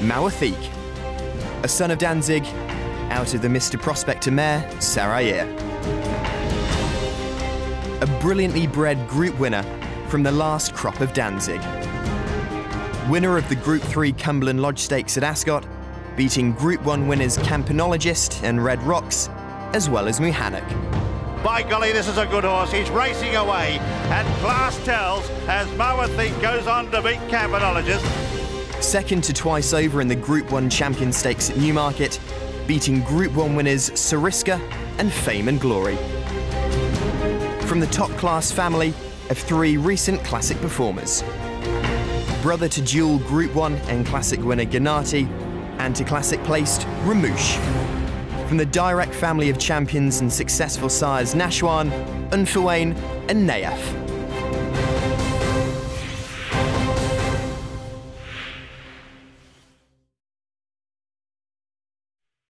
Mawatheeq, a son of Danzig, out of the Mr. Prospector mare, Sarayir. A brilliantly bred group winner from the last crop of Danzig. Winner of the Group 3 Cumberland Lodge Stakes at Ascot, beating Group 1 winners Campanologist and Red Rocks, as well as Muhannak. By golly, this is a good horse. He's racing away, and class tells as Mawatheeq goes on to beat Campanologist. Second to twice over in the Group 1 Champion Stakes at Newmarket, beating Group 1 winners Sariska and Fame and Glory. From the top class family of three recent classic performers. Brother to dual Group 1 and classic winner Ghanaati, and to classic placed Rumoush from the direct family of champions and successful sires Nashwan, Unfuwain, and Nayef.